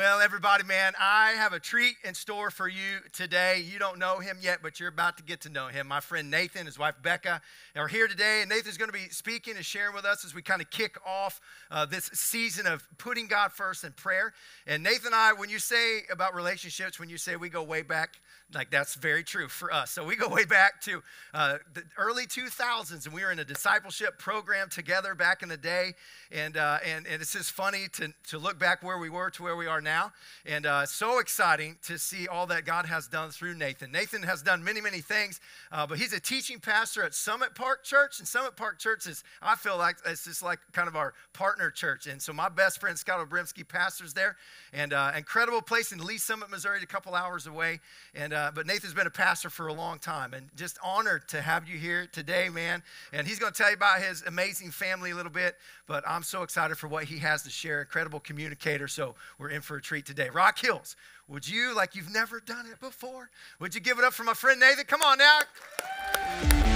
Well, everybody, man, I have a treat in store for you today. You don't know him yet, but you're about to get to know him. My friend Nathan, his wife Becca, are here today, and Nathan's going to be speaking and sharing with us as we kind of kick off uh, this season of putting God first in prayer. And Nathan and I, when you say about relationships, when you say we go way back, like that's very true for us. So we go way back to uh, the early 2000s, and we were in a discipleship program together back in the day. And uh, and and it's just funny to to look back where we were to where we are now, and uh, so exciting to see all that God has done through Nathan. Nathan has done many many things, uh, but he's a teaching pastor at Summit Park Church, and Summit Park Church is I feel like it's just like kind of our partner church. And so my best friend Scott Obrimsky pastors there, and uh, incredible place in Lee Summit, Missouri, a couple hours away, and uh, but Nathan's been a pastor for a long time and just honored to have you here today, man. And he's going to tell you about his amazing family a little bit, but I'm so excited for what he has to share. Incredible communicator, so we're in for a treat today. Rock Hills, would you, like you've never done it before, would you give it up for my friend Nathan? Come on now.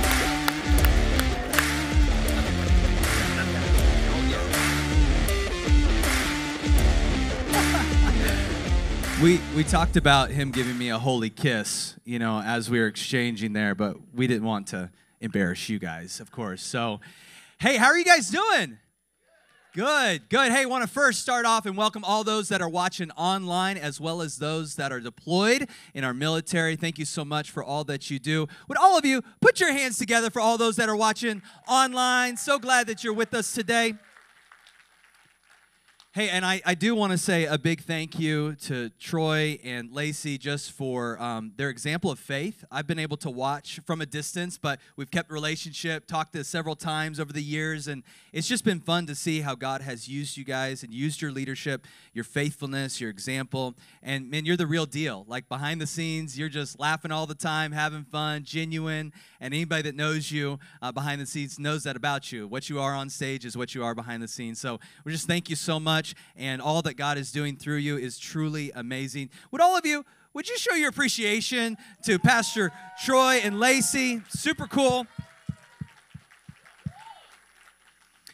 We we talked about him giving me a holy kiss, you know, as we were exchanging there, but we didn't want to embarrass you guys, of course. So, hey, how are you guys doing? Good, good. Hey, want to first start off and welcome all those that are watching online as well as those that are deployed in our military. Thank you so much for all that you do. Would all of you put your hands together for all those that are watching online? So glad that you're with us today. Hey, and I, I do want to say a big thank you to Troy and Lacey just for um, their example of faith. I've been able to watch from a distance, but we've kept relationship, talked to several times over the years, and it's just been fun to see how God has used you guys and used your leadership, your faithfulness, your example. And man, you're the real deal. Like behind the scenes, you're just laughing all the time, having fun, genuine. And anybody that knows you uh, behind the scenes knows that about you. What you are on stage is what you are behind the scenes. So we just thank you so much much, and all that God is doing through you is truly amazing. Would all of you, would you show your appreciation to Pastor Troy and Lacey? Super cool.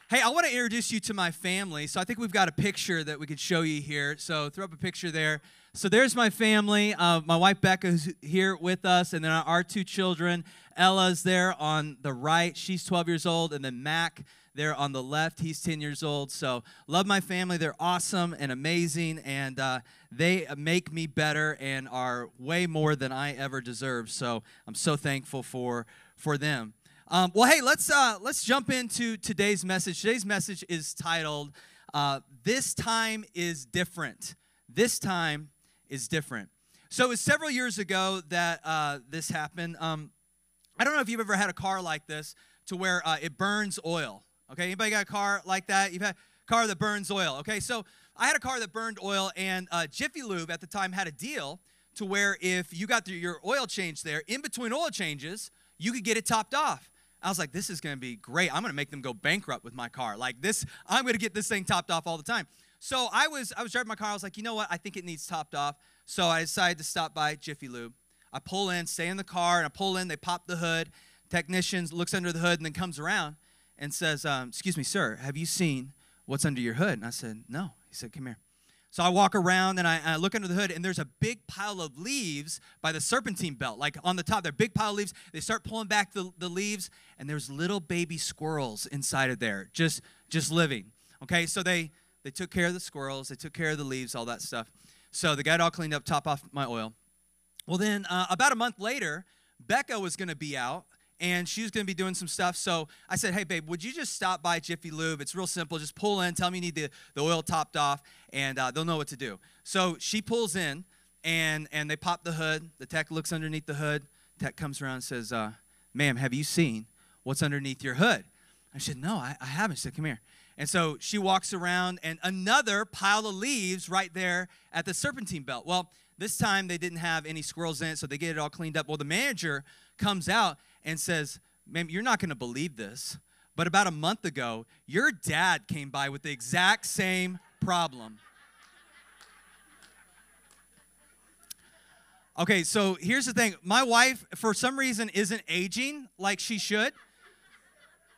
Hey, I want to introduce you to my family. So I think we've got a picture that we could show you here. So throw up a picture there. So there's my family. Uh, my wife Becca's here with us, and then our two children. Ella's there on the right. She's 12 years old, and then Mac there on the left. He's 10 years old. So, love my family. They're awesome and amazing, and uh, they make me better and are way more than I ever deserve. So, I'm so thankful for, for them. Um, well, hey, let's, uh, let's jump into today's message. Today's message is titled, uh, This Time is Different. This Time is Different. So, it was several years ago that uh, this happened. Um, I don't know if you've ever had a car like this to where uh, it burns oil. Okay, anybody got a car like that? You've had a car that burns oil. Okay, so I had a car that burned oil, and uh, Jiffy Lube at the time had a deal to where if you got your oil change there, in between oil changes, you could get it topped off. I was like, this is gonna be great. I'm gonna make them go bankrupt with my car. Like this, I'm gonna get this thing topped off all the time. So I was I was driving my car. I was like, you know what? I think it needs topped off. So I decided to stop by Jiffy Lube. I pull in, stay in the car, and I pull in. They pop the hood. Technician looks under the hood and then comes around and says, um, Excuse me, sir, have you seen what's under your hood? And I said, No. He said, Come here. So I walk around and I, I, look under the hood, and there's a big pile of leaves by the serpentine belt, like on the top. They're big pile of leaves. They start pulling back the, the leaves, and there's little baby squirrels inside of there, just just living. Okay, so they they took care of the squirrels, they took care of the leaves, all that stuff. So the guy all cleaned up, top off my oil. Well, then uh, about a month later, Becca was going to be out and she was going to be doing some stuff. So I said, hey, babe, would you just stop by Jiffy Lube? It's real simple. Just pull in, tell me you need the, the oil topped off, and uh, they'll know what to do. So she pulls in, and, and they pop the hood. The tech looks underneath the hood. Tech comes around and says, uh, ma'am, have you seen what's underneath your hood? I said, no, I, I haven't. She said, come here. And so she walks around, and another pile of leaves right there at the serpentine belt. Well, this time they didn't have any squirrels in it, so they get it all cleaned up. Well, the manager comes out and says, Man, you're not going to believe this, but about a month ago, your dad came by with the exact same problem. Okay, so here's the thing. My wife, for some reason, isn't aging like she should.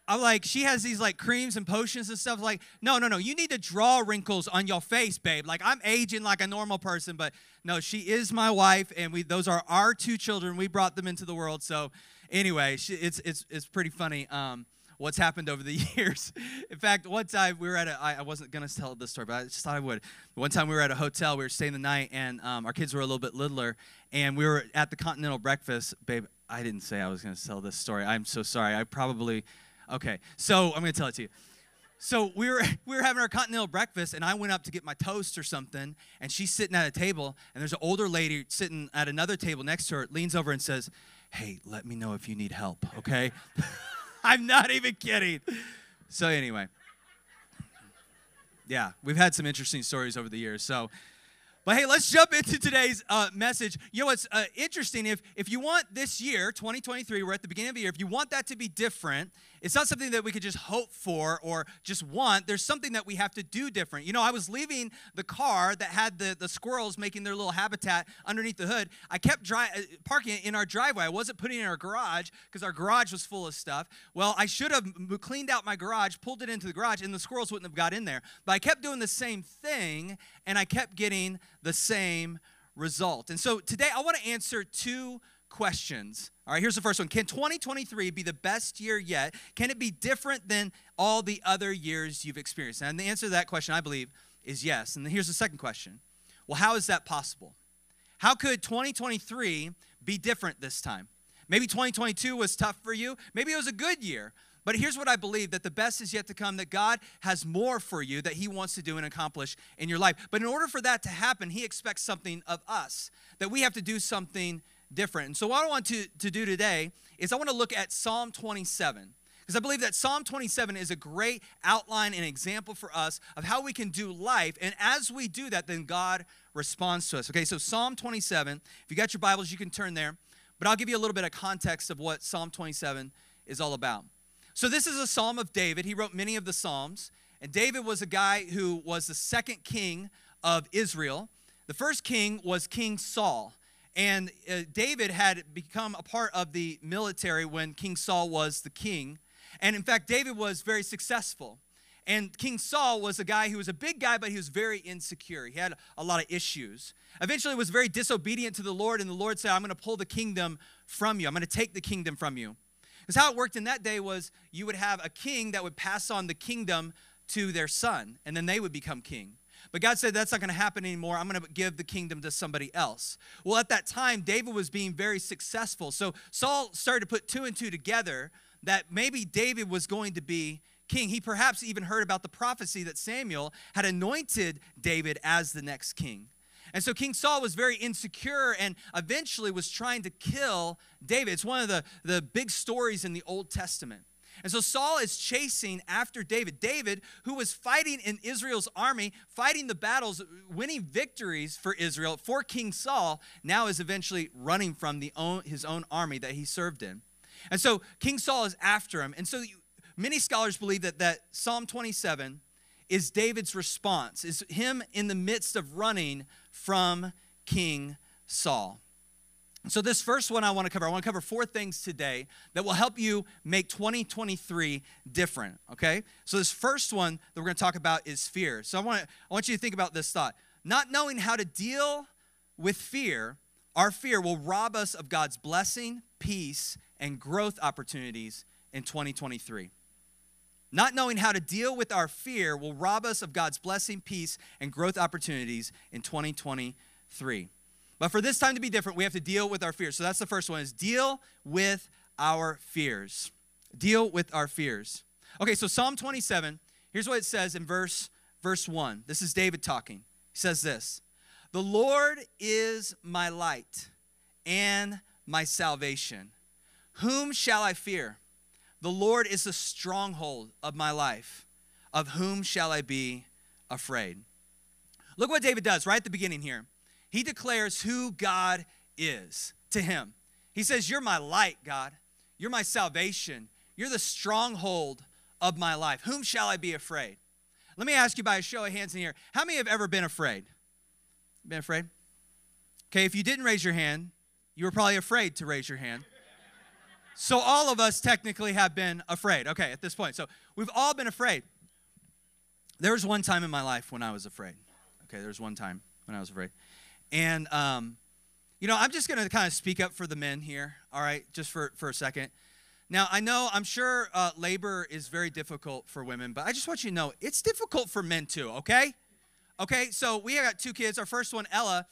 I'm like, she has these like creams and potions and stuff. Like, no, no, no. You need to draw wrinkles on your face, babe. Like, I'm aging like a normal person, but no, she is my wife, and we those are our two children. We brought them into the world. So, anyway, she, it's it's it's pretty funny. Um, what's happened over the years. In fact, one time we were at a, I, I wasn't going to tell this story, but I just thought I would. One time we were at a hotel, we were staying the night, and um, our kids were a little bit littler, and we were at the continental breakfast. Babe, I didn't say I was going to tell this story. I'm so sorry. I probably, okay. So I'm going to tell it to you. So we were we were having our continental breakfast, and I went up to get my toast or something, and she's sitting at a table, and there's an older lady sitting at another table next to her, leans over and says, "Hey, let me know if you need help, okay?" I'm not even kidding. So, anyway, yeah, we've had some interesting stories over the years. So, but hey, let's jump into today's uh, message. You know what's uh, interesting? If if you want this year, 2023, we're at the beginning of the year. If you want that to be different, it's not something that we could just hope for or just want. There's something that we have to do different. You know, I was leaving the car that had the, the squirrels making their little habitat underneath the hood. I kept dri- uh, parking in our driveway. I wasn't putting it in our garage because our garage was full of stuff. Well, I should have cleaned out my garage, pulled it into the garage, and the squirrels wouldn't have got in there. But I kept doing the same thing, and I kept getting the same result. And so today I want to answer two questions. All right, here's the first one Can 2023 be the best year yet? Can it be different than all the other years you've experienced? And the answer to that question, I believe, is yes. And here's the second question Well, how is that possible? How could 2023 be different this time? Maybe 2022 was tough for you. Maybe it was a good year. But here's what I believe that the best is yet to come, that God has more for you that He wants to do and accomplish in your life. But in order for that to happen, He expects something of us, that we have to do something different. And so, what I want to, to do today is I want to look at Psalm 27. Because I believe that Psalm 27 is a great outline and example for us of how we can do life. And as we do that, then God responds to us. Okay, so Psalm 27, if you got your Bibles, you can turn there. But I'll give you a little bit of context of what Psalm 27 is all about. So, this is a psalm of David. He wrote many of the psalms. And David was a guy who was the second king of Israel. The first king was King Saul. And uh, David had become a part of the military when King Saul was the king. And in fact, David was very successful. And King Saul was a guy who was a big guy, but he was very insecure. He had a lot of issues. Eventually, was very disobedient to the Lord, and the Lord said, I'm going to pull the kingdom from you. I'm going to take the kingdom from you. Because how it worked in that day was you would have a king that would pass on the kingdom to their son, and then they would become king. But God said, That's not going to happen anymore. I'm going to give the kingdom to somebody else. Well, at that time, David was being very successful. So Saul started to put two and two together that maybe David was going to be king. He perhaps even heard about the prophecy that Samuel had anointed David as the next king. And so King Saul was very insecure and eventually was trying to kill David. It's one of the, the big stories in the Old Testament. And so Saul is chasing after David. David, who was fighting in Israel's army, fighting the battles, winning victories for Israel, for King Saul, now is eventually running from the own, his own army that he served in. And so King Saul is after him. And so many scholars believe that, that Psalm 27 is David's response, is him in the midst of running from King Saul. So, this first one I want to cover, I want to cover four things today that will help you make 2023 different, okay? So, this first one that we're going to talk about is fear. So, I want, to, I want you to think about this thought. Not knowing how to deal with fear, our fear will rob us of God's blessing, peace, and growth opportunities in 2023. Not knowing how to deal with our fear will rob us of God's blessing, peace, and growth opportunities in 2023. But for this time to be different, we have to deal with our fears. So that's the first one is deal with our fears. Deal with our fears. Okay, so Psalm 27, here's what it says in verse verse 1. This is David talking. He says this. The Lord is my light and my salvation. Whom shall I fear? The Lord is the stronghold of my life. Of whom shall I be afraid? Look what David does right at the beginning here he declares who God is to him. He says, You're my light, God. You're my salvation. You're the stronghold of my life. Whom shall I be afraid? Let me ask you by a show of hands in here how many have ever been afraid? Been afraid? Okay, if you didn't raise your hand, you were probably afraid to raise your hand. So all of us technically have been afraid. Okay, at this point. So we've all been afraid. There was one time in my life when I was afraid. Okay, there was one time when I was afraid. And, um, you know, I'm just going to kind of speak up for the men here, all right, just for, for a second. Now, I know, I'm sure uh, labor is very difficult for women, but I just want you to know it's difficult for men too, okay? Okay, so we got two kids. Our first one, Ella,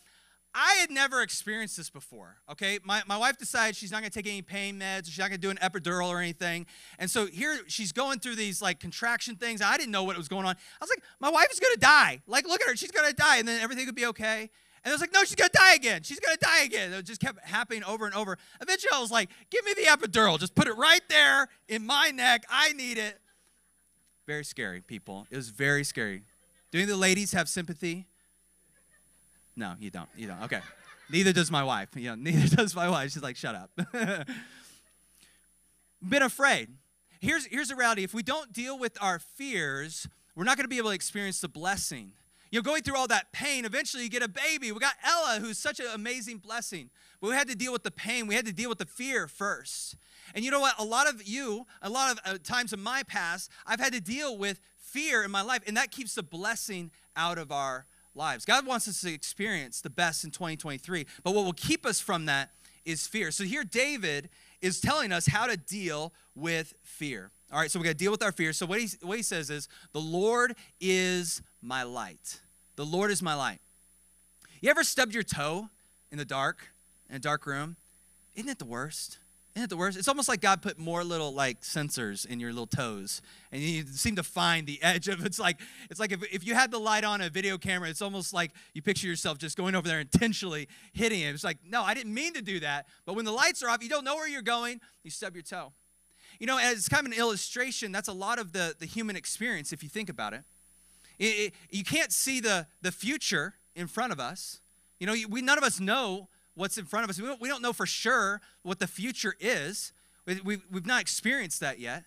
I had never experienced this before, okay? My, my wife decided she's not gonna take any pain meds, she's not gonna do an epidural or anything. And so here she's going through these like contraction things. I didn't know what was going on. I was like, my wife is gonna die. Like, look at her, she's gonna die, and then everything would be okay. And I was like, no, she's gonna die again. She's gonna die again. It just kept happening over and over. Eventually, I was like, give me the epidural. Just put it right there in my neck. I need it. Very scary, people. It was very scary. Do any of the ladies have sympathy? No, you don't. You don't. Okay. Neither does my wife. You know, neither does my wife. She's like, shut up. Been afraid. Here's, here's the reality if we don't deal with our fears, we're not going to be able to experience the blessing you know, going through all that pain, eventually you get a baby. We got Ella, who's such an amazing blessing. But we had to deal with the pain. We had to deal with the fear first. And you know what? A lot of you, a lot of uh, times in my past, I've had to deal with fear in my life, and that keeps the blessing out of our lives. God wants us to experience the best in 2023, but what will keep us from that is fear. So here, David is telling us how to deal with fear. All right, so we got to deal with our fear. So what he, what he says is, the Lord is my light. The Lord is my light. You ever stubbed your toe in the dark, in a dark room? Isn't it the worst? Isn't it the worst? It's almost like God put more little like sensors in your little toes, and you seem to find the edge of it's like it's like if, if you had the light on a video camera, it's almost like you picture yourself just going over there intentionally hitting it. It's like, no, I didn't mean to do that. But when the lights are off, you don't know where you're going, you stub your toe. You know, as kind of an illustration, that's a lot of the, the human experience if you think about it. It, it you can't see the, the future in front of us. You know, we, none of us know what's in front of us. We don't, we don't know for sure what the future is. We, we, we've not experienced that yet.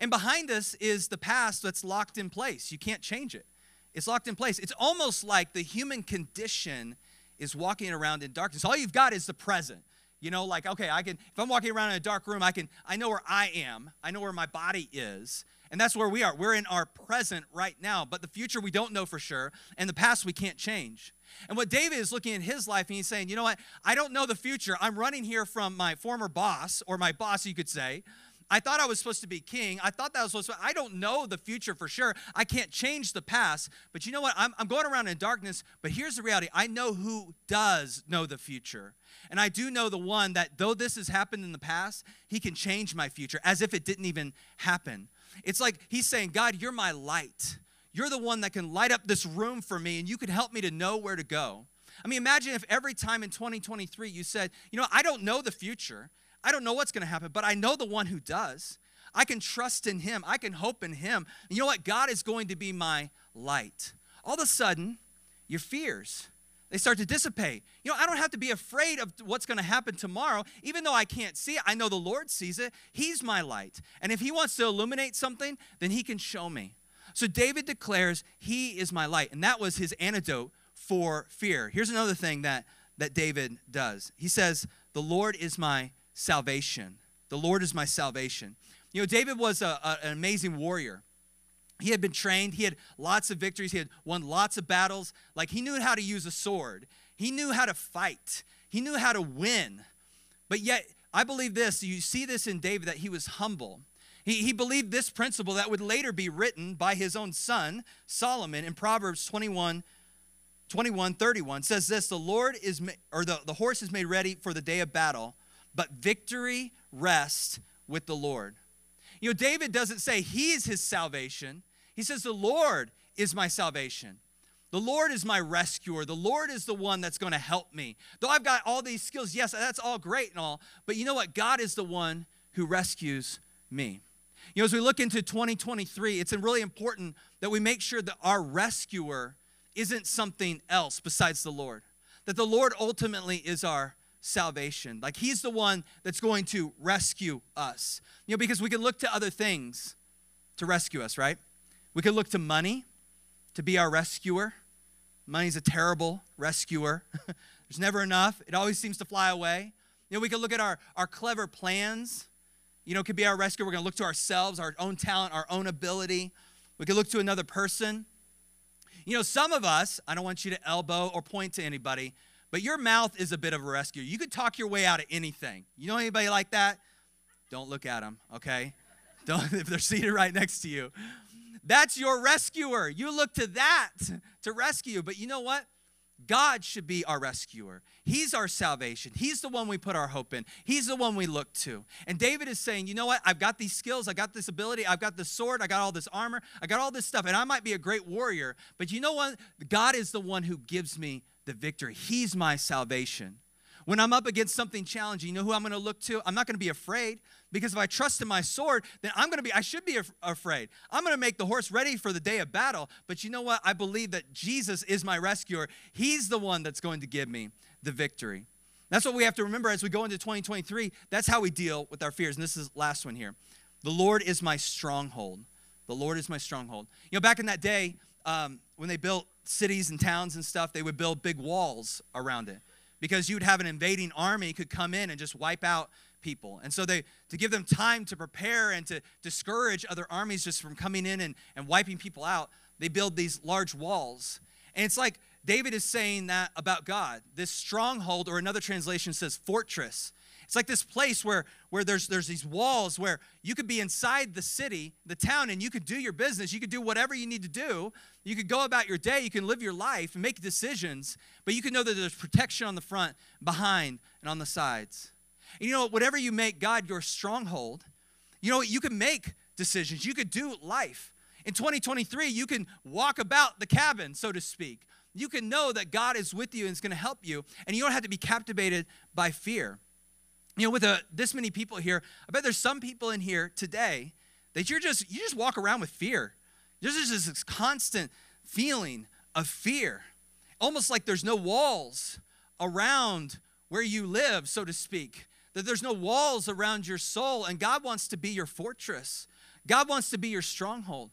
And behind us is the past that's locked in place. You can't change it. It's locked in place. It's almost like the human condition is walking around in darkness. All you've got is the present. You know, like, okay, I can, if I'm walking around in a dark room, I can, I know where I am. I know where my body is. And that's where we are. We're in our present right now. But the future we don't know for sure. And the past we can't change. And what David is looking at his life and he's saying, you know what? I don't know the future. I'm running here from my former boss, or my boss, you could say. I thought I was supposed to be king. I thought that was supposed to, I don't know the future for sure. I can't change the past. But you know what? I'm, I'm going around in darkness. But here's the reality I know who does know the future. And I do know the one that though this has happened in the past, he can change my future as if it didn't even happen. It's like he's saying, God, you're my light. You're the one that can light up this room for me, and you can help me to know where to go. I mean, imagine if every time in 2023 you said, you know, I don't know the future. I don't know what's going to happen, but I know the one who does. I can trust in him. I can hope in him. And you know what? God is going to be my light. All of a sudden, your fears, they start to dissipate. You know, I don't have to be afraid of what's going to happen tomorrow. Even though I can't see it, I know the Lord sees it. He's my light. And if He wants to illuminate something, then He can show me. So David declares, He is my light. And that was his antidote for fear. Here's another thing that, that David does He says, The Lord is my salvation. The Lord is my salvation. You know, David was a, a, an amazing warrior. He had been trained, he had lots of victories, he had won lots of battles. Like he knew how to use a sword, he knew how to fight, he knew how to win. But yet, I believe this you see this in David that he was humble. He, he believed this principle that would later be written by his own son, Solomon, in Proverbs 21 21 31 says this the Lord is, or the, the horse is made ready for the day of battle, but victory rests with the Lord. You know, David doesn't say he's his salvation. He says, The Lord is my salvation. The Lord is my rescuer. The Lord is the one that's going to help me. Though I've got all these skills, yes, that's all great and all, but you know what? God is the one who rescues me. You know, as we look into 2023, it's really important that we make sure that our rescuer isn't something else besides the Lord. That the Lord ultimately is our salvation. Like he's the one that's going to rescue us. You know, because we can look to other things to rescue us, right? We could look to money to be our rescuer. Money's a terrible rescuer. There's never enough. It always seems to fly away. You know, we could look at our, our clever plans you know, could be our rescuer. We're going to look to ourselves, our own talent, our own ability. We could look to another person. You know, some of us, I don't want you to elbow or point to anybody, but your mouth is a bit of a rescuer. You could talk your way out of anything. You know anybody like that? Don't look at them, okay? Don't if they're seated right next to you. That's your rescuer. You look to that to rescue. But you know what? God should be our rescuer. He's our salvation. He's the one we put our hope in. He's the one we look to. And David is saying, you know what? I've got these skills. I got this ability. I've got the sword. I got all this armor. I got all this stuff. And I might be a great warrior. But you know what? God is the one who gives me the victory. He's my salvation. When I'm up against something challenging, you know who I'm going to look to? I'm not going to be afraid because if I trust in my sword, then I'm going to be, I should be af- afraid. I'm going to make the horse ready for the day of battle. But you know what? I believe that Jesus is my rescuer. He's the one that's going to give me the victory. That's what we have to remember as we go into 2023. That's how we deal with our fears. And this is last one here. The Lord is my stronghold. The Lord is my stronghold. You know, back in that day, um, when they built cities and towns and stuff, they would build big walls around it because you'd have an invading army could come in and just wipe out people. And so they to give them time to prepare and to discourage other armies just from coming in and, and wiping people out, they build these large walls. And it's like David is saying that about God. This stronghold, or another translation says fortress. It's like this place where, where there's, there's these walls where you could be inside the city, the town, and you could do your business. You could do whatever you need to do. You could go about your day. You can live your life and make decisions, but you can know that there's protection on the front, behind, and on the sides. And you know, whatever you make God your stronghold, you know, you can make decisions. You could do life. In 2023, you can walk about the cabin, so to speak. You can know that God is with you and is going to help you, and you don't have to be captivated by fear. You know, with a, this many people here, I bet there's some people in here today that you're just you just walk around with fear. There's just this constant feeling of fear, almost like there's no walls around where you live, so to speak that there's no walls around your soul, and God wants to be your fortress. God wants to be your stronghold.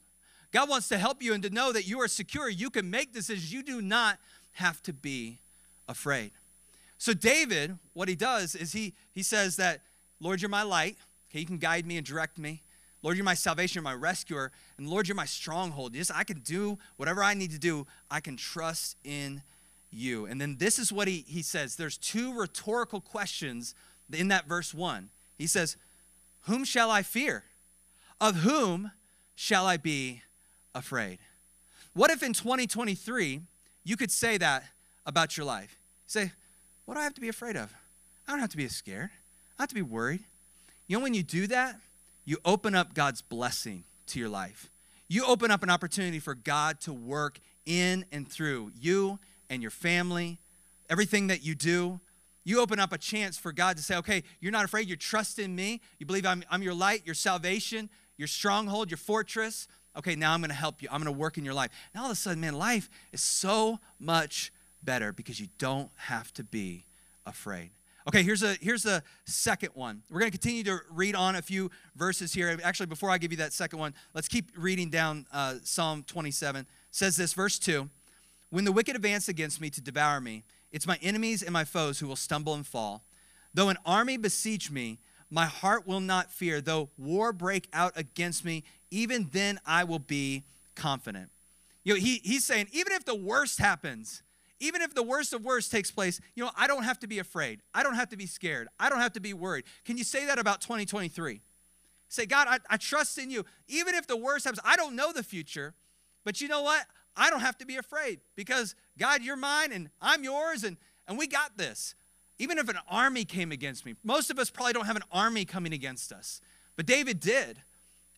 God wants to help you and to know that you are secure. You can make decisions. You do not have to be afraid. So David, what he does is he he says that, Lord, you're my light. Okay, you can guide me and direct me. Lord, you're my salvation, you're my rescuer, and Lord, you're my stronghold. Just I can do whatever I need to do. I can trust in you. And then this is what he, he says. There's two rhetorical questions in that verse 1. He says, Whom shall I fear? Of whom shall I be afraid? What if in 2023 you could say that about your life? Say, What do I have to be afraid of? I don't have to be scared. I have to be worried. You know, when you do that, you open up God's blessing to your life. You open up an opportunity for God to work in and through you and your family, everything that you do you open up a chance for God to say, okay, you're not afraid, you trust in me, you believe I'm, I'm your light, your salvation, your stronghold, your fortress. Okay, now I'm gonna help you, I'm gonna work in your life. And all of a sudden, man, life is so much better because you don't have to be afraid. Okay, here's a here's the second one. We're going to continue to read on a few verses here. Actually, before I give you that second one, let's keep reading down uh, Psalm 27. It says this, verse two: When the wicked advance against me to devour me, it's my enemies and my foes who will stumble and fall. Though an army besiege me, my heart will not fear. Though war break out against me, even then I will be confident. You know, he, he's saying, even if the worst happens, even if the worst of worst takes place, you know, I don't have to be afraid. I don't have to be scared. I don't have to be worried. Can you say that about 2023? Say, God, I, I trust in you. Even if the worst happens, I don't know the future, but you know what? I don't have to be afraid because God, you're mine and I'm yours and, and we got this. Even if an army came against me, most of us probably don't have an army coming against us, but David did.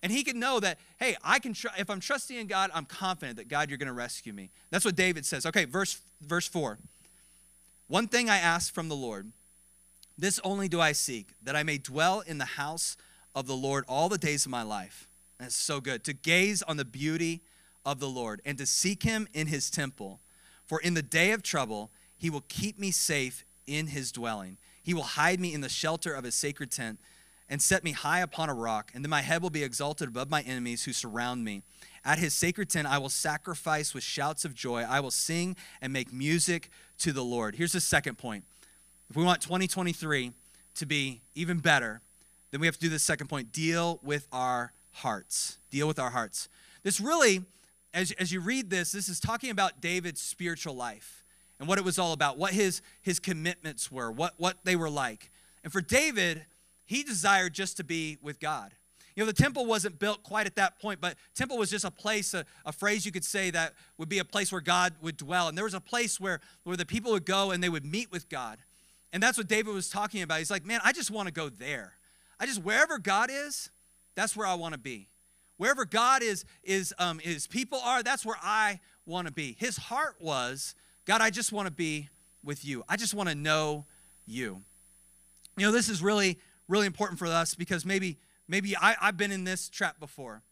And he can know that, hey, I can tr- if I'm trusting in God, I'm confident that God, you're going to rescue me. That's what David says. Okay, verse verse 4. One thing I ask from the Lord, this only do I seek, that I may dwell in the house of the Lord all the days of my life. That's so good. To gaze on the beauty of the Lord and to seek him in his temple. For in the day of trouble, he will keep me safe in his dwelling. He will hide me in the shelter of his sacred tent and set me high upon a rock, and then my head will be exalted above my enemies who surround me. At his sacred tent, I will sacrifice with shouts of joy. I will sing and make music to the Lord. Here's the second point. If we want 2023 to be even better, then we have to do the second point deal with our hearts. Deal with our hearts. This really, as, as you read this, this is talking about David's spiritual life and what it was all about, what his, his commitments were, what, what they were like. And for David, he desired just to be with God. You know, the temple wasn't built quite at that point, but temple was just a place, a, a, phrase you could say that would be a place where God would dwell. And there was a place where, where the people would go and they would meet with God. And that's what David was talking about. He's like, man, I just want to go there. I just, wherever God is, that's where I want to be. Wherever God is, is um, his people are, that's where I want to be. His heart was, God, I just want to be with you. I just want to know you. You know, this is really, really important for us because maybe Maybe I, I've been in this trap before,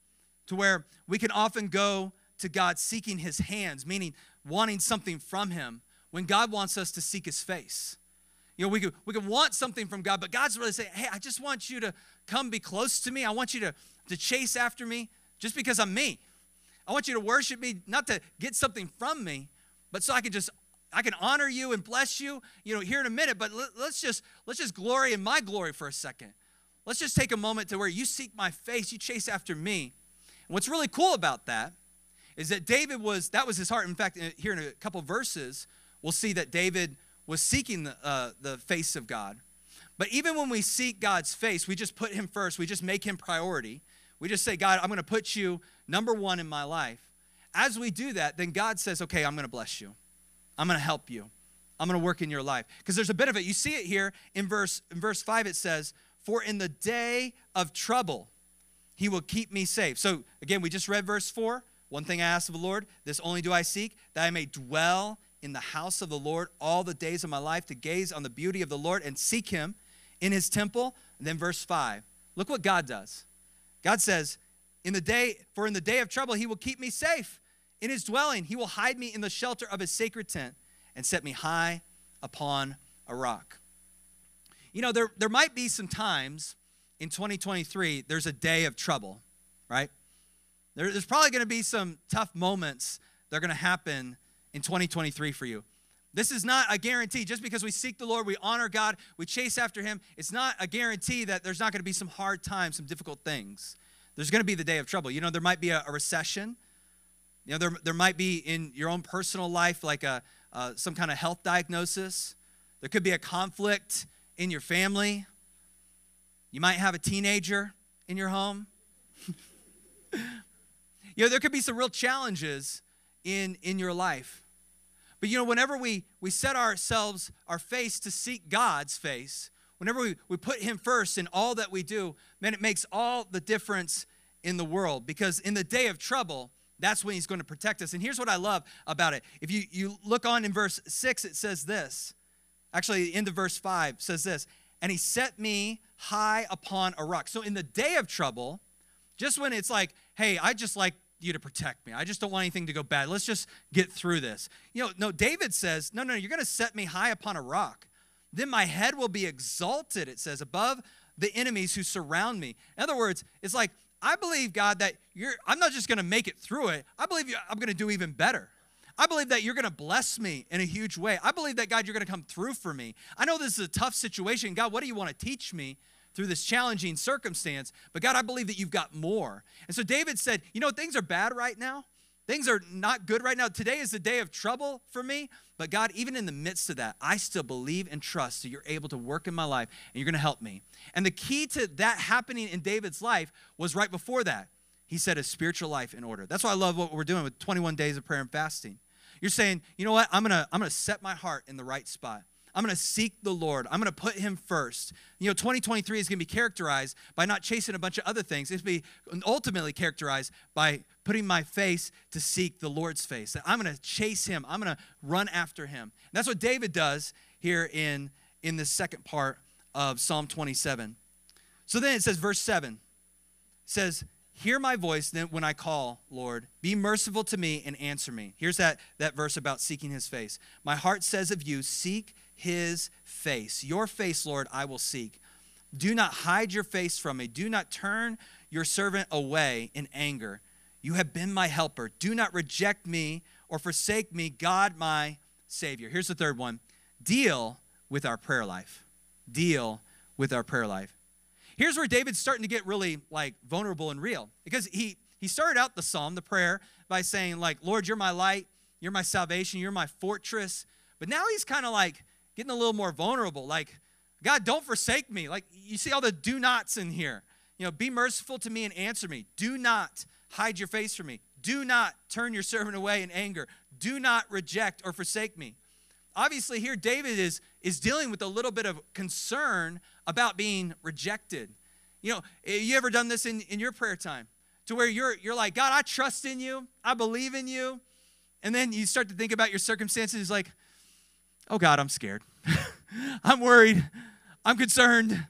to where we can often go to God seeking his hands, meaning wanting something from him, when God wants us to seek his face. You know, we could, we could want something from God, but God's really saying, hey, I just want you to come be close to me. I want you to, to chase after me just because I'm me. I want you to worship me, not to get something from me, but so I can just I can honor you and bless you, you know, here in a minute, but let, us just let's just glory in my glory for a second. Let's just take a moment to where you seek my face, you chase after me. And what's really cool about that is that David was, that was his heart. In fact, here in a couple verses, we'll see that David was seeking the, uh, the face of God. But even when we seek God's face, we just put him first, we just make him priority. We just say, God, I'm going to put you number one in my life. As we do that, then God says, okay, I'm going to bless you. I'm going to help you. I'm going to work in your life. Because there's a bit of it. You see it here in verse, in verse 5, it says, for in the day of trouble, he will keep me safe. So again, we just read verse 4. One thing I ask of the Lord, this only do I seek, that I may dwell in the house of the Lord all the days of my life, to gaze on the beauty of the Lord and seek him in his temple. And then verse 5. Look what God does. God says, in the day, for in the day of trouble, he will keep me safe. In his dwelling, he will hide me in the shelter of his sacred tent and set me high upon a rock. You know, there, there might be some times in 2023, there's a day of trouble, right? There, there's probably going to be some tough moments that are going to happen in 2023 for you. This is not a guarantee. Just because we seek the Lord, we honor God, we chase after Him, it's not a guarantee that there's not going to be some hard times, some difficult things. There's going to be the day of trouble. You know, there might be a, a recession. You know, there, there might be in your own personal life like a, uh, some kind of health diagnosis. There could be a conflict in your family. You might have a teenager in your home. you know, there could be some real challenges in, in your life. But you know, whenever we, we set ourselves, our face to seek God's face, whenever we, we put Him first in all that we do, man, it makes all the difference in the world. Because in the day of trouble, that's when He's going to protect us. And here's what I love about it. If you, you look on in verse 6, it says this Actually, the end of verse 5 says this And he set me high upon a rock. So in the day of trouble, just when it's like, hey, I just like you to protect me. I just don't want anything to go bad. Let's just get through this. You know, no, David says, no, no, you're going to set me high upon a rock. Then my head will be exalted, it says, above the enemies who surround me. In other words, it's like, I believe, God, that you're, I'm not just going to make it through it. I believe I'm going to do even better. I believe that you're going to bless me in a huge way. I believe that, God, you're going to come through for me. I know this is a tough situation. God, what do you want to teach me through this challenging circumstance? But, God, I believe that you've got more. And so David said, You know, things are bad right now. Things are not good right now. Today is the day of trouble for me. But God, even in the midst of that, I still believe and trust that you're able to work in my life and you're going to help me. And the key to that happening in David's life was right before that. He set his spiritual life in order. That's why I love what we're doing with 21 days of prayer and fasting. You're saying, you know what? I'm going to I'm going to set my heart in the right spot. I'm going to seek the Lord. I'm going to put him first. You know, 2023 is going to be characterized by not chasing a bunch of other things. It's going to be ultimately characterized by putting my face to seek the Lord's face. That I'm going to chase him. I'm going to run after him. And that's what David does here in in the second part of Psalm 27. So then it says verse 7 says Hear my voice then when I call, Lord. Be merciful to me and answer me. Here's that, that verse about seeking his face. My heart says of you, seek his face. Your face, Lord, I will seek. Do not hide your face from me. Do not turn your servant away in anger. You have been my helper. Do not reject me or forsake me, God my Savior. Here's the third one deal with our prayer life. Deal with our prayer life. here's where David's starting to get really like vulnerable and real because he he started out the psalm, the prayer, by saying like, "Lord, you're my light, you're my salvation, you're my fortress." But now he's kind of like getting a little more vulnerable, like, "God, don't forsake me." Like you see all the do nots in here. You know, be merciful to me and answer me. Do not hide your face from me. Do not turn your servant away in anger. Do not reject or forsake me. Obviously, here David is, is dealing with a little bit of concern about being rejected. You know, eh, you ever done this in, in your prayer time? To where you're, you're like, God, I trust in you, I believe in you. And then you start to think about your circumstances, like, oh God, I'm scared. I'm worried. I'm concerned.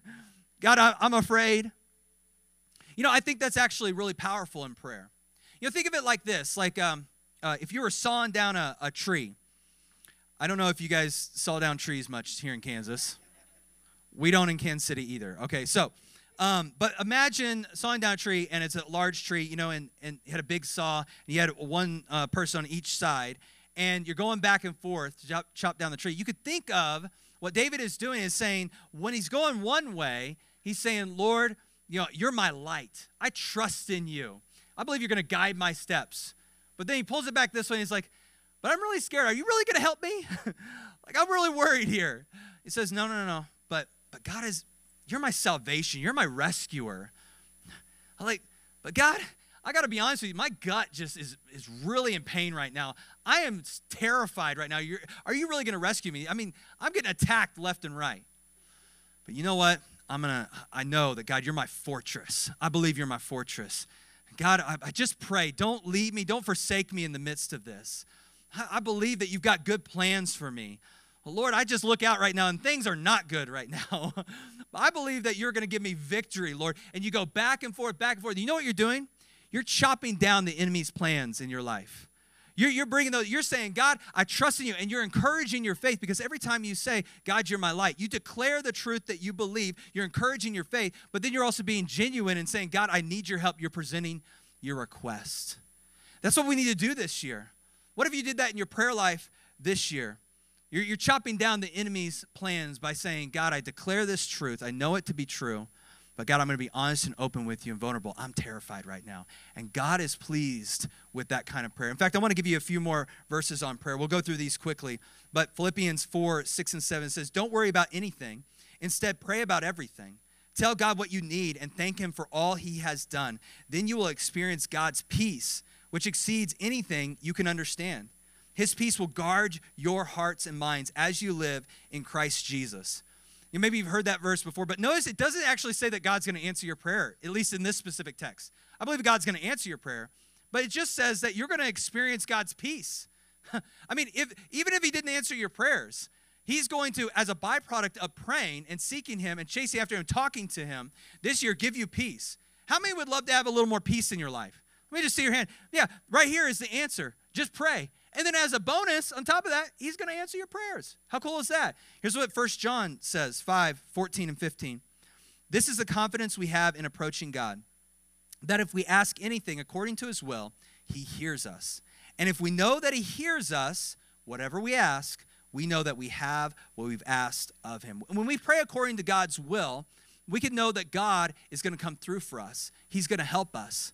God, I, I'm afraid. You know, I think that's actually really powerful in prayer. You know, think of it like this like um, uh, if you were sawing down a, a tree. I don't know if you guys saw down trees much here in Kansas. We don't in Kansas City either. Okay, so, um, but imagine sawing down a tree and it's a large tree, you know, and, and you had a big saw, and you had one uh, person on each side, and you're going back and forth to chop, chop down the tree. You could think of what David is doing is saying, when he's going one way, he's saying, Lord, you know, you're my light. I trust in you. I believe you're going to guide my steps. But then he pulls it back this way and he's like, But I'm really scared. Are you really going to help me? like, I'm really worried here. He says, No, no, no, no. But, but God is, you're my salvation. You're my rescuer. I'm like, But God, I got to be honest with you. My gut just is, is really in pain right now. I am terrified right now. You're, are you really going to rescue me? I mean, I'm getting attacked left and right. But you know what? I'm going to, I know that God, you're my fortress. I believe you're my fortress. God, I, I just pray, don't leave me, don't forsake me in the midst of this. I, I believe that you've got good plans for me. Lord, I just look out right now and things are not good right now. I believe that you're going to give me victory, Lord. And you go back and forth, back and forth. You know what you're doing? You're chopping down the enemy's plans in your life. You're, you're bringing those, you're saying, God, I trust in you, and you're encouraging your faith because every time you say, God, you're my light, you declare the truth that you believe, you're encouraging your faith, but then you're also being genuine and saying, God, I need your help. You're presenting your request. That's what we need to do this year. What if you did that in your prayer life this year? You're, you're chopping down the enemy's plans by saying, God, I declare this truth. I know it to be true. But God, I'm going to be honest and open with you and vulnerable. I'm terrified right now. And God is pleased with that kind of prayer. In fact, I want to give you a few more verses on prayer. We'll go through these quickly. But Philippians 4 6 and 7 says, Don't worry about anything. Instead, pray about everything. Tell God what you need and thank Him for all He has done. Then you will experience God's peace, which exceeds anything you can understand. His peace will guard your hearts and minds as you live in Christ Jesus. You maybe you've heard that verse before, but notice it doesn't actually say that God's going to answer your prayer, at least in this specific text. I believe God's going to answer your prayer, but it just says that you're going to experience God's peace. I mean, if even if he didn't answer your prayers, he's going to as a byproduct of praying and seeking him and chasing after him, talking to him, this year give you peace. How many would love to have a little more peace in your life? Let me just see your hand. Yeah, right here is the answer. Just pray. And then as a bonus, on top of that, he's going to answer your prayers. How cool is that? Here's what First John says, 5, 14 and 15. This is the confidence we have in approaching God, that if we ask anything according to his will, he hears us. And if we know that he hears us, whatever we ask, we know that we have what we've asked of him. When we pray according to God's will, we can know that God is going to come through for us. He's going to help us.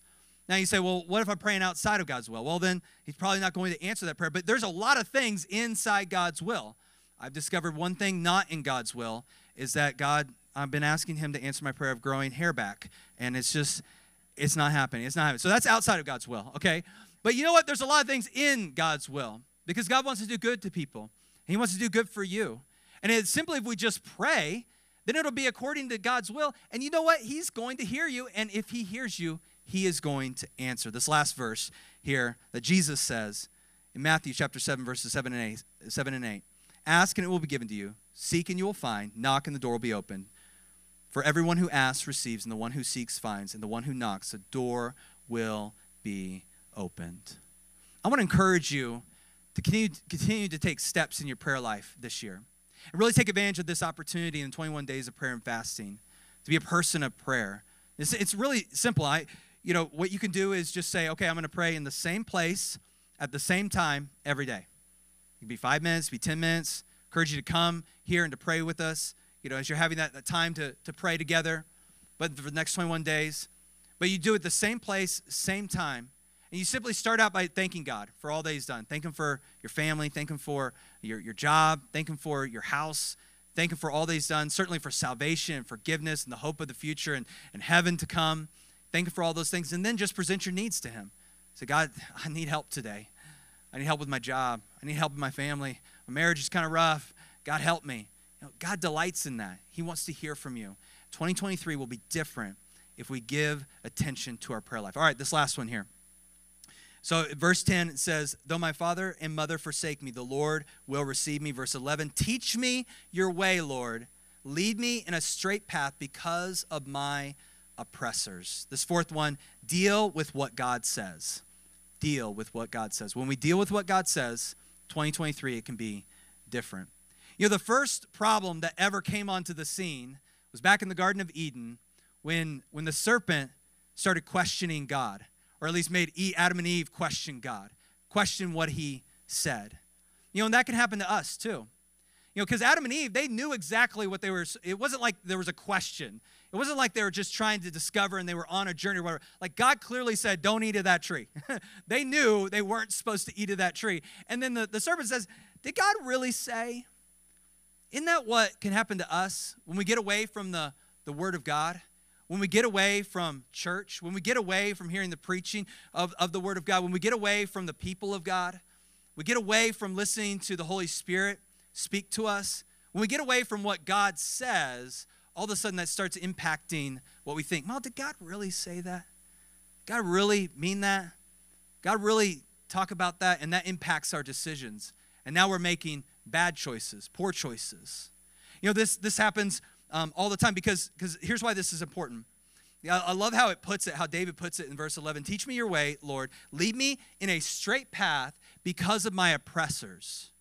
Now you say, well, what if I'm praying outside of God's will? Well, then he's probably not going to answer that prayer. But there's a lot of things inside God's will. I've discovered one thing not in God's will is that God, I've been asking him to answer my prayer of growing hair back. And it's just, it's not happening. It's not happening. So that's outside of God's will, okay? But you know what? There's a lot of things in God's will because God wants to do good to people. He wants to do good for you. And it's simply if we just pray, then it'll be according to God's will. And you know what? He's going to hear you. And if he hears you, he is going to answer. This last verse here that Jesus says in Matthew chapter 7, verses 7 and 8, 7 and 8. Ask and it will be given to you. Seek and you will find. Knock and the door will be opened. For everyone who asks receives, and the one who seeks finds, and the one who knocks, the door will be opened. I want to encourage you to continue, to take steps in your prayer life this year and really take advantage of this opportunity in 21 days of prayer and fasting to be a person of prayer. It's, it's really simple. I, you know, what you can do is just say, okay, I'm going to pray in the same place at the same time every day. It can be five minutes, be 10 minutes. Encourage you to come here and to pray with us, you know, as you're having that, that time to, to pray together. but for the next 21 days. But you do it the same place, same time. And you simply start out by thanking God for all that He's done. Thank Him for your family. Thank Him for your, your job. Thank Him for your house. Thank Him for all that He's done, certainly for salvation and forgiveness and the hope of the future and, and heaven to come. Thank Him for all those things. And then just present your needs to Him. Say, God, I need help today. I need help with my job. I need help with my family. My marriage is kind of rough. God, help me. You know, God delights in that. He wants to hear from you. 2023 will be different if we give attention to our prayer life. All right, this last one here. So, verse 10 it says, Though my father and mother forsake me, the Lord will receive me. Verse 11, Teach me your way, Lord. Lead me in a straight path because of my oppressors. This fourth one, deal with what God says. Deal with what God says. When we deal with what God says, 2023, it can be different. You know, the first problem that ever came onto the scene was back in the Garden of Eden when, when the serpent started questioning God or at least made Adam and Eve question God, question what he said. You know, and that can happen to us too. You know, because Adam and Eve, they knew exactly what they were. It wasn't like there was a question. It wasn't like they were just trying to discover and they were on a journey or whatever. Like God clearly said, don't eat of that tree. they knew they weren't supposed to eat of that tree. And then the, the serpent says, Did God really say? Isn't that what can happen to us when we get away from the, the Word of God? when we get away from church, when we get away from hearing the preaching of, of the Word of God, when we get away from the people of God, we get away from listening to the Holy Spirit speak to us, when we get away from what God says, all of a sudden that starts impacting what we think. Well, did God really say that? God really mean that? God really talk about that? And that impacts our decisions. And now we're making bad choices, poor choices. You know, this, this happens um, all the time because because here's why this is important. I love how it puts it, how David puts it in verse 11. Teach me your way, Lord. Lead me in a straight path because of my oppressors.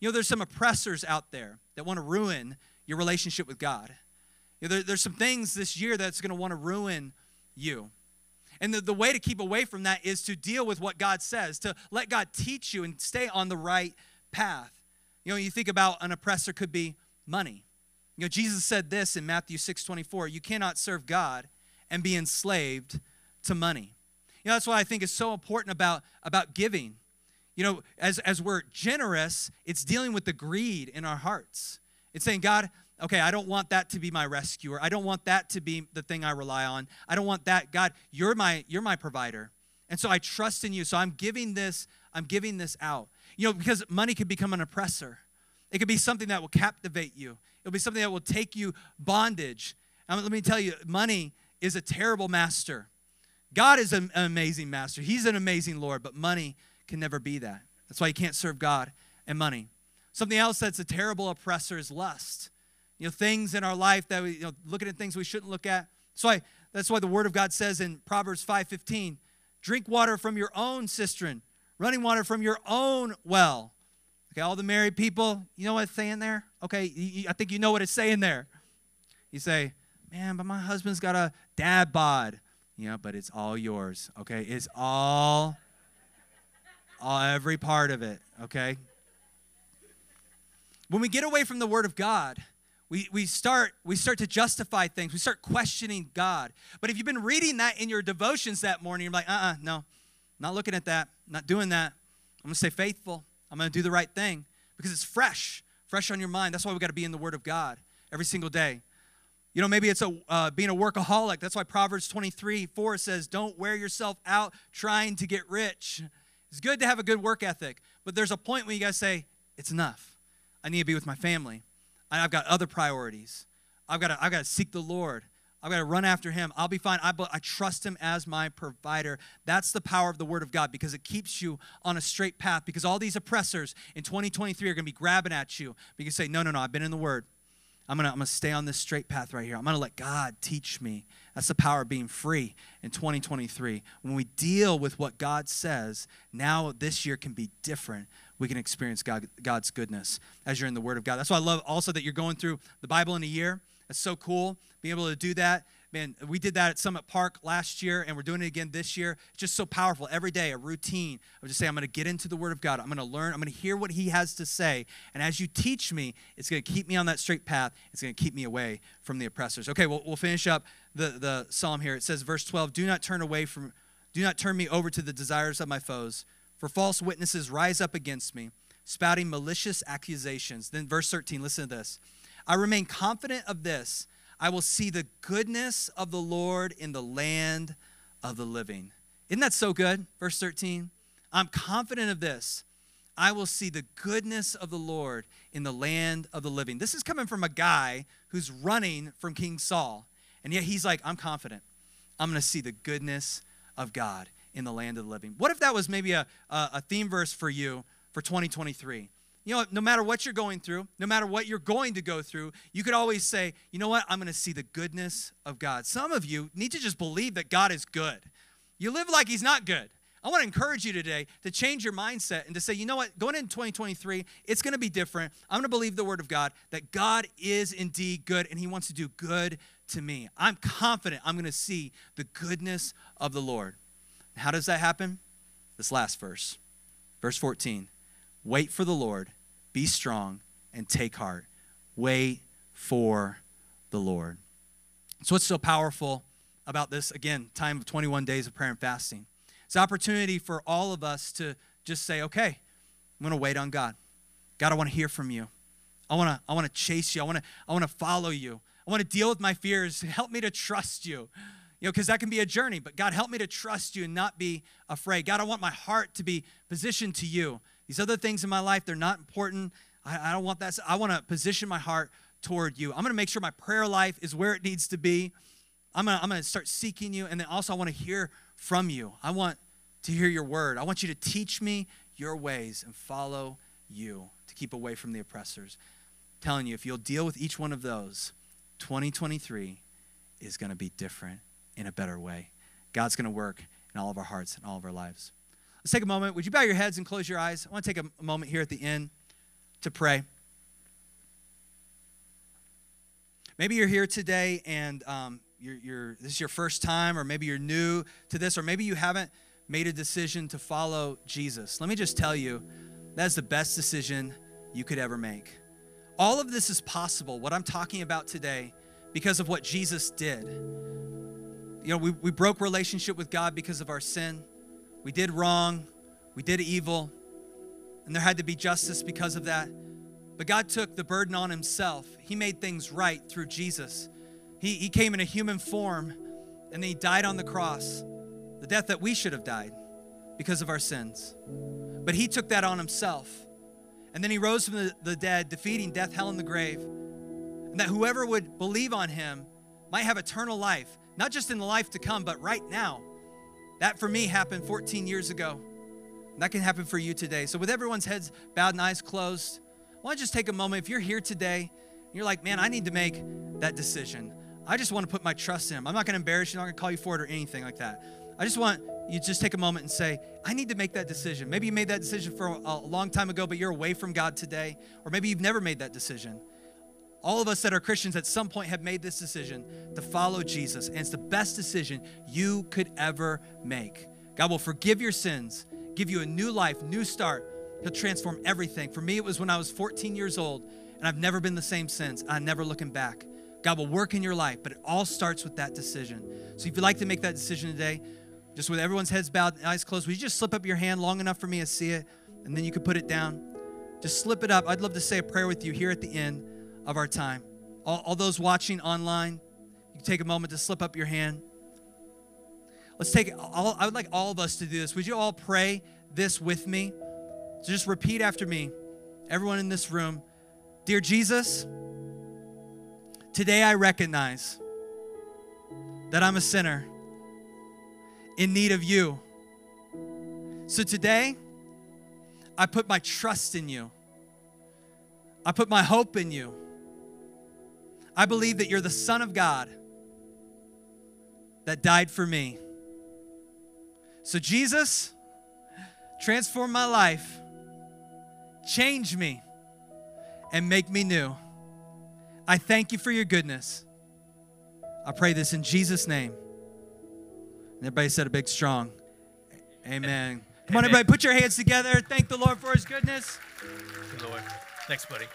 You know, there's some oppressors out there that want to ruin your relationship with God. You know, there, there's some things this year that's going to want to ruin you. And the, the way to keep away from that is to deal with what God says, to let God teach you and stay on the right path. You know, you think about an oppressor could be money. You know, Jesus said this in Matthew 6 24 you cannot serve God and be enslaved to money. You know, that's why I think is so important about, about giving. You know, as, as we're generous, it's dealing with the greed in our hearts. It's saying, God, okay, I don't want that to be my rescuer. I don't want that to be the thing I rely on. I don't want that. God, you're my, you're my provider. And so I trust in you. So I'm giving this, I'm giving this out. You know, because money could become an oppressor. It could be something that will captivate you. It'll be something that will take you bondage. And let me tell you, money is a terrible master. God is an amazing master. He's an amazing Lord, but money can never be that. That's why you can't serve God and money. Something else that's a terrible oppressor is lust. You know, things in our life that we, you know, looking at things we shouldn't look at. So I, that's why the Word of God says in Proverbs 5:15, drink water from your own cistern, running water from your own well. Okay, all the married people, you know what it's saying there? Okay, I think you know what it's saying there. You say, man, but my husband's got a dad bod. Yeah, but it's all yours. Okay, it's all, all every part of it. Okay. When we get away from the Word of God, we, we start we start to justify things. We start questioning God. But if you've been reading that in your devotions that morning, you're like, uh-uh, no, not looking at that, not doing that. I'm gonna stay faithful. I'm to do the right thing because it's fresh, fresh on your mind. That's why we got to be in the Word of God every single day. You know, maybe it's a uh, being a workaholic. That's why Proverbs 23 4 says, Don't wear yourself out trying to get rich. It's good to have a good work ethic, but there's a point when you to say, It's enough. I need to be with my family. I've got other priorities. I've got to, I've got to seek the Lord. I've got to run after him. I'll be fine. I, I trust him as my provider. That's the power of the word of God because it keeps you on a straight path. Because all these oppressors in 2023 are going to be grabbing at you. But you can say, No, no, no, I've been in the word. I'm to I'm to stay on this straight path right here. I'm to let God teach me. That's the power of being free in 2023. When we deal with what God says, now this year can be different. We can experience God, God's goodness as you're in the Word of God. That's why I love also that you're going through the Bible in a year. That's so cool being able to do that. Man, we did that at Summit Park last year, and we're doing it again this year. It's just so powerful. Every day, a routine of just saying, I'm going to get into the Word of God. I'm going to learn. I'm going to hear what He has to say. And as you teach me, it's going to keep me on that straight path. It's going to keep me away from the oppressors. Okay, well, we'll finish up the, the psalm here. It says, verse 12, do not turn away from, do not turn me over to the desires of my foes, for false witnesses rise up against me, spouting malicious accusations. Then verse 13, listen to this. I remain confident of this. I will see the goodness of the Lord in the land of the living. Isn't that so good? Verse 13. I'm confident of this. I will see the goodness of the Lord in the land of the living. This is coming from a guy who's running from King Saul. And yet he's like, I'm confident. I'm going to see the goodness of God in the land of the living. What if that was maybe a, a theme verse for you for 2023? You know, no matter what you're going through, no matter what you're going to go through, you could always say, you know what, I'm going to see the goodness of God. Some of you need to just believe that God is good. You live like He's not good. I want to encourage you today to change your mindset and to say, you know what, going into 2023, it's going to be different. I'm going to believe the word of God that God is indeed good and he wants to do good to me. I'm confident I'm going to see the goodness of the Lord. How does that happen? This last verse, verse 14. Wait for the Lord, be strong, and take heart. Wait for the Lord. So, what's so powerful about this, again, time of 21 days of prayer and fasting? It's opportunity for all of us to just say, okay, I'm going to wait on God. God, I want to hear from you. I want to I want to chase you. I want to I want to follow you. I want to deal with my fears. Help me to trust you. You know, because that can be a journey, but God, help me to trust you and not be afraid. God, I want my heart to be positioned to you. These other things in my life, they're not important. I, I don't want that. I want to position my heart toward you. I'm going to make sure my prayer life is where it needs to be. I'm going to I'm going to start seeking you. And then also, I want to hear from you. I want to hear your word. I want you to teach me your ways and follow you to keep away from the oppressors. I'm telling you, if you'll deal with each one of those, 2023 is going to be different in a better way. God's going to work in all of our hearts and all of our lives. Let's take a moment. Would you bow your heads and close your eyes? I want to take a moment here at the end to pray. Maybe you're here today and um, you're, you're, this is your first time, or maybe you're new to this, or maybe you haven't made a decision to follow Jesus. Let me just tell you, that's the best decision you could ever make. All of this is possible, what I'm talking about today, because of what Jesus did. You know, we, we broke relationship with God because of our sin. We did wrong. We did evil. And there had to be justice because of that. But God took the burden on himself. He made things right through Jesus. He, he came in a human form and then he died on the cross, the death that we should have died because of our sins. But he took that on himself. And then he rose from the, the dead, defeating death, hell, and the grave. And that whoever would believe on him might have eternal life, not just in the life to come, but right now. That for me happened 14 years ago. That can happen for you today. So, with everyone's heads bowed and eyes closed, I want to just take a moment. If you're here today, and you're like, man, I need to make that decision. I just want to put my trust in him. I'm not going to embarrass you, I'm not going to call you for it or anything like that. I just want you just take a moment and say, I need to make that decision. Maybe you made that decision for a long time ago, but you're away from God today. Or maybe you've never made that decision. All of us that are Christians at some point have made this decision to follow Jesus, and it's the best decision you could ever make. God will forgive your sins, give you a new life, new start. He'll transform everything. For me, it was when I was 14 years old, and I've never been the same since. I'm never looking back. God will work in your life, but it all starts with that decision. So if you'd like to make that decision today, just with everyone's heads bowed, eyes closed, would you just slip up your hand long enough for me to see it? And then you could put it down. Just slip it up. I'd love to say a prayer with you here at the end of our time. All, all those watching online, you take a moment to slip up your hand. Let's take all, I would like all of us to do this. Would you all pray this with me? So just repeat after me. Everyone in this room. Dear Jesus, today I recognize that I'm a sinner in need of you. So today, I put my trust in you. I put my hope in you. I believe that you're the Son of God that died for me. So, Jesus, transform my life, change me, and make me new. I thank you for your goodness. I pray this in Jesus' name. And everybody said a big strong amen. Come on, everybody, put your hands together. Thank the Lord for his goodness. Lord. Thanks, buddy.